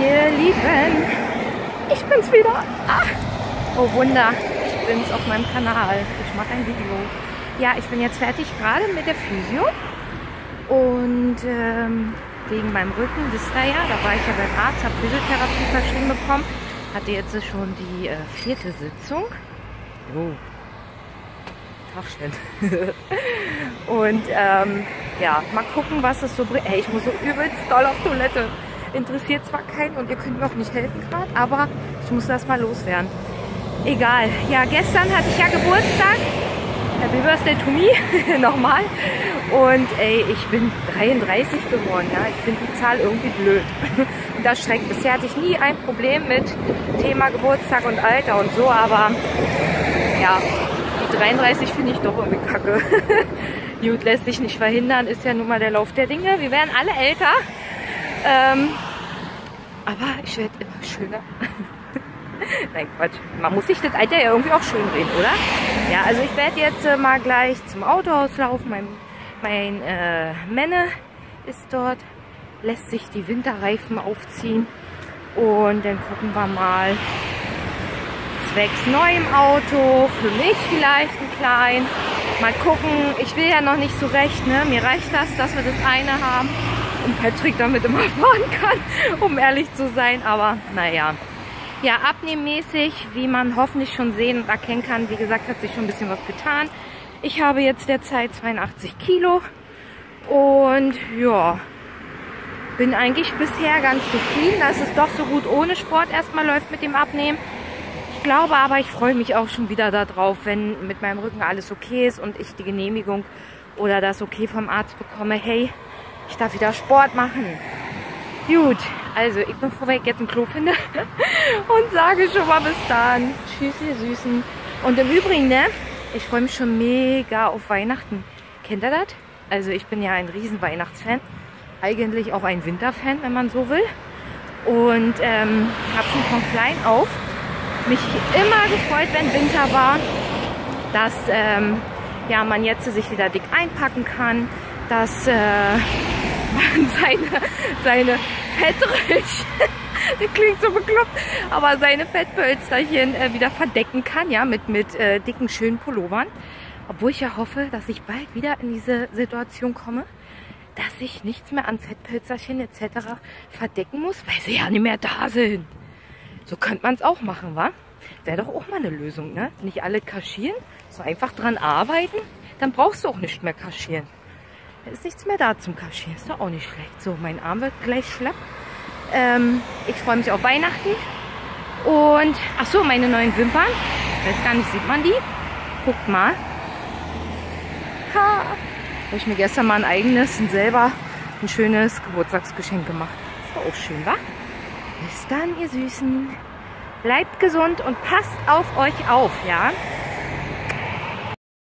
Ihr Lieben, ich bin's wieder. Ah, oh Wunder, ich bin's auf meinem Kanal. Ich mache ein Video. Ja, ich bin jetzt fertig gerade mit der Physio. Und ähm, wegen meinem Rücken, wisst ihr ja, da war ich ja beim Arzt, habe Physiotherapie verschrieben bekommen. Hatte jetzt schon die äh, vierte Sitzung. Oh. Tagchen. Und ähm, ja, mal gucken, was es so bringt. Ey, ich muss so übelst doll auf Toilette. Interessiert zwar keinen und ihr könnt mir auch nicht helfen gerade, aber ich muss das mal loswerden. Egal. Ja, gestern hatte ich ja Geburtstag. Happy Birthday to me. Nochmal. Und ey, ich bin 33 geworden. Ja, ich finde die Zahl irgendwie blöd. Und das schreckt. Bisher hatte ich nie ein Problem mit Thema Geburtstag und Alter und so, aber ja, die 33 finde ich doch irgendwie kacke. Gut, lässt sich nicht verhindern, ist ja nun mal der Lauf der Dinge. Wir werden alle älter. Ähm, aber ich werde immer schöner. Nein, Quatsch. Man muss sich das Alter ja irgendwie auch schön reden, oder? Ja, also ich werde jetzt äh, mal gleich zum Autohaus laufen. Mein, mein äh, Menne ist dort, lässt sich die Winterreifen aufziehen. Und dann gucken wir mal, zwecks neuem Auto, für mich vielleicht ein klein. Mal gucken, ich will ja noch nicht so recht, ne? Mir reicht das, dass wir das eine haben und Patrick damit immer fahren kann, um ehrlich zu sein. Aber naja. Ja, abnehmmäßig, wie man hoffentlich schon sehen und erkennen kann, wie gesagt, hat sich schon ein bisschen was getan. Ich habe jetzt derzeit 82 Kilo und ja, bin eigentlich bisher ganz zufrieden, dass es doch so gut ohne Sport erstmal läuft mit dem Abnehmen. Ich glaube aber, ich freue mich auch schon wieder darauf, wenn mit meinem Rücken alles okay ist und ich die Genehmigung oder das okay vom Arzt bekomme, hey, ich darf wieder Sport machen. Gut, also ich bin froh, wenn ich jetzt ein Klo finde und sage schon mal bis dann. Tschüss, ihr Süßen. Und im Übrigen, ne, ich freue mich schon mega auf Weihnachten. Kennt ihr das? Also ich bin ja ein riesen Weihnachtsfan. Eigentlich auch ein Winterfan, wenn man so will. Und ähm, habe schon von klein auf mich immer gefreut, wenn Winter war, dass ähm, ja, man jetzt sich wieder dick einpacken kann, dass äh, man seine, seine Fettröllchen, das klingt so bekloppt, aber seine Fettpölsterchen äh, wieder verdecken kann, ja, mit, mit äh, dicken, schönen Pullovern. Obwohl ich ja hoffe, dass ich bald wieder in diese Situation komme, dass ich nichts mehr an Fettpölsterchen etc. verdecken muss, weil sie ja nicht mehr da sind. So könnte man es auch machen, wa? Wäre doch auch mal eine Lösung, ne? Nicht alle kaschieren, so einfach dran arbeiten, dann brauchst du auch nicht mehr kaschieren. Da ist nichts mehr da zum Kaschieren, ist doch auch nicht schlecht. So, mein Arm wird gleich schlapp. Ähm, ich freue mich auf Weihnachten. Und, ach so, meine neuen Wimpern. Ich weiß gar nicht, sieht man die? Guckt mal. Ha! Habe ich mir gestern mal ein eigenes, ein selber, ein schönes Geburtstagsgeschenk gemacht. Ist doch auch schön, wa? Bis dann, ihr Süßen. Bleibt gesund und passt auf euch auf, ja?